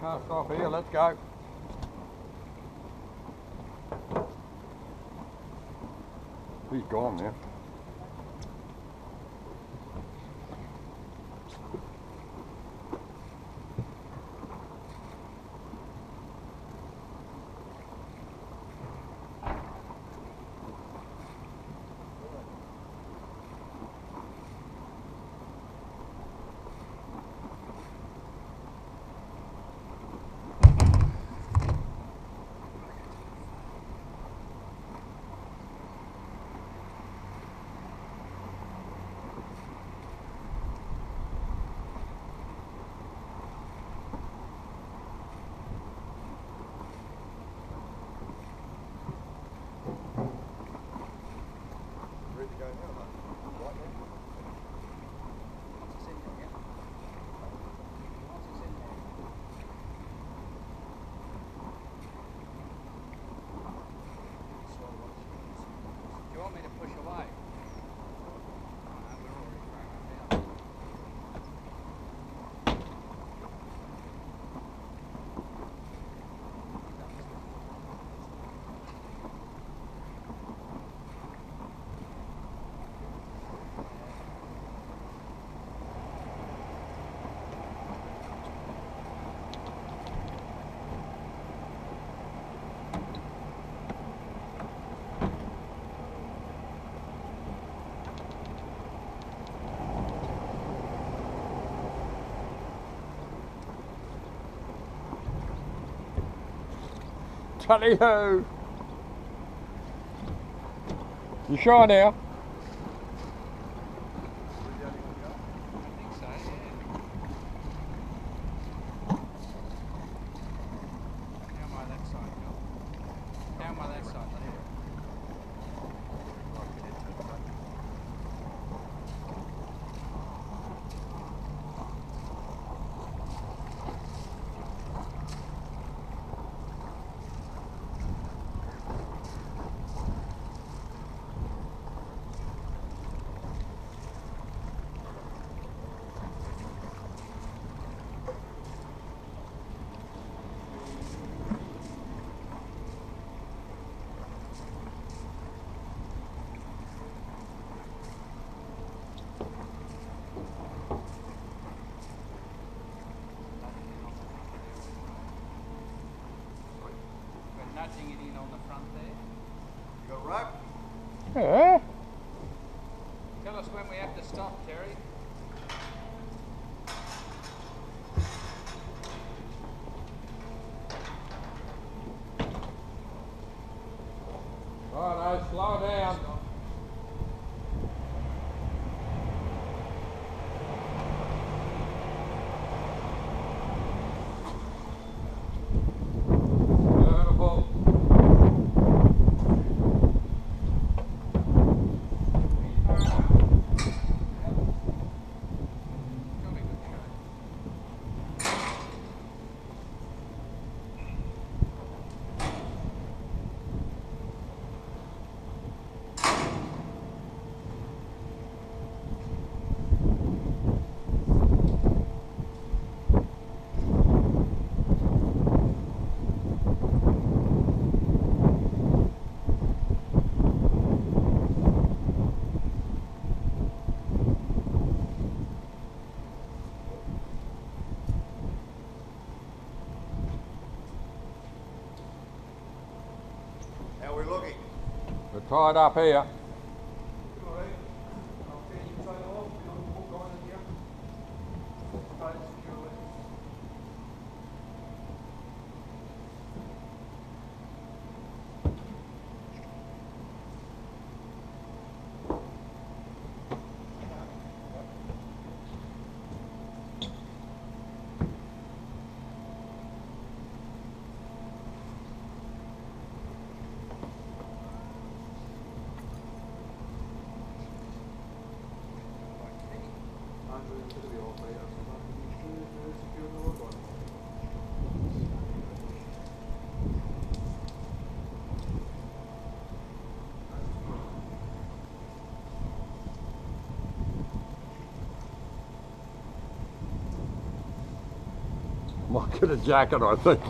Cast off stop here, let's go. He's gone now. Tally ho! You sure now? we have to stop, Terry. All right, slow down. We're tied up here. I'm gonna get a jacket, I think.